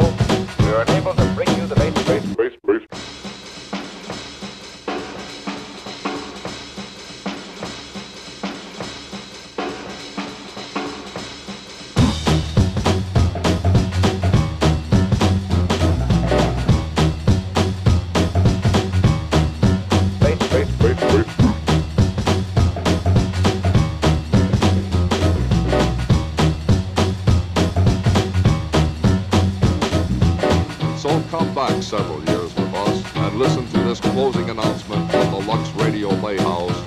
We are unable to bring you the latest. come back several years with us and listen to this closing announcement from the Lux Radio Playhouse.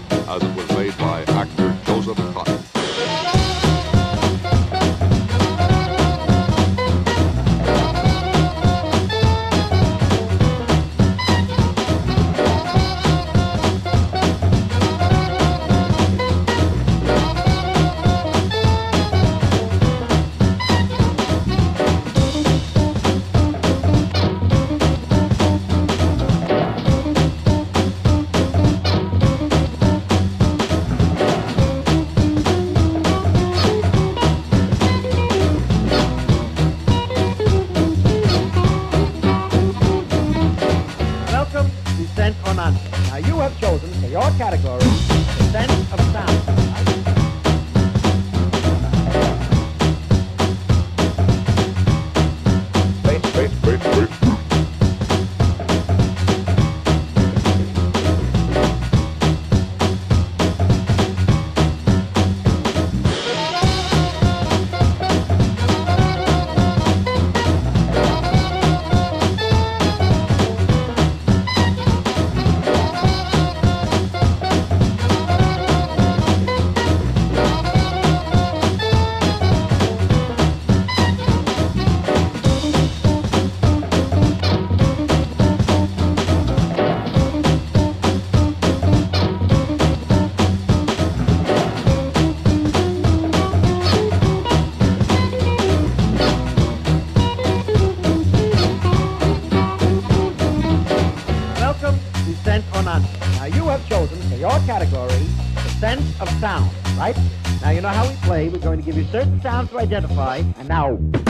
Now you have chosen for your category the sense of sound. Scent of sound, right? Now you know how we play. We're going to give you certain sounds to identify. And now.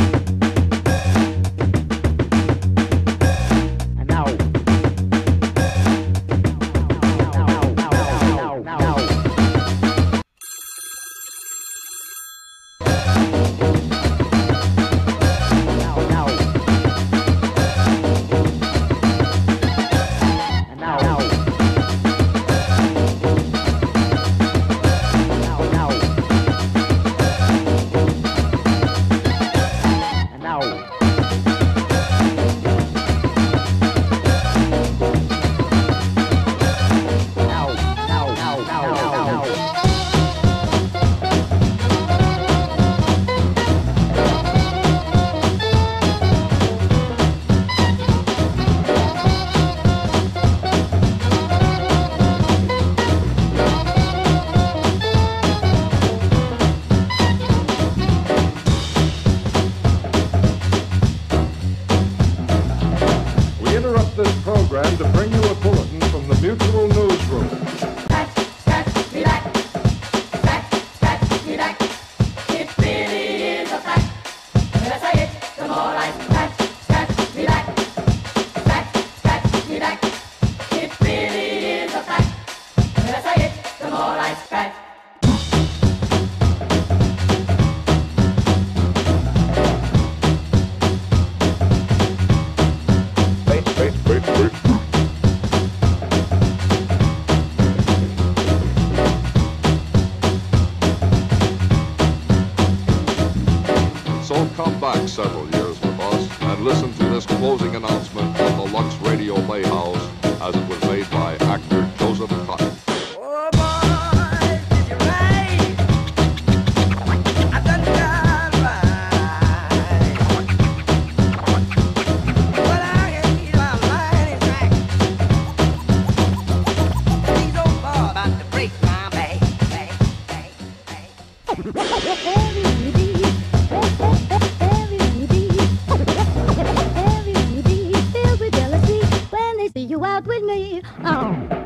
Program to bring you a come back several years with us and listen to this closing announcement from the Lux Radio Playhouse as it was made by actor Joseph Cotten. Oh Oh.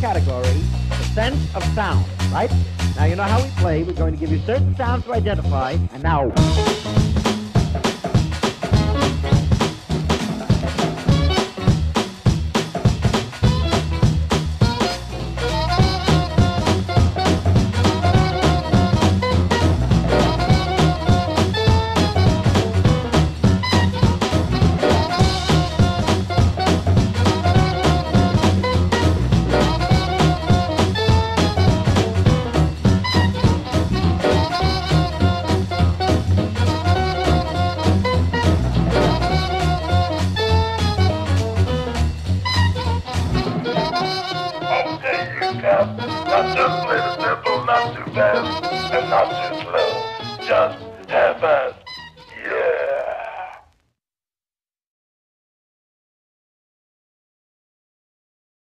Category, the sense of sound, right? Now, you know how we play. We're going to give you certain sounds to identify, and now... cab. Not just laid a not too fast, and not too slow.